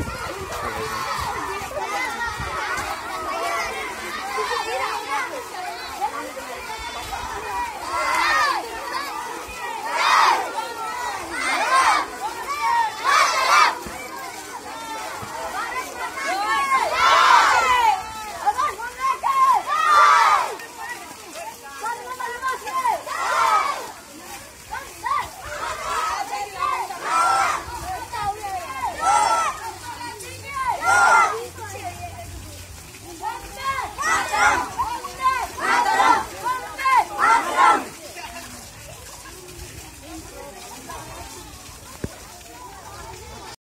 Oh,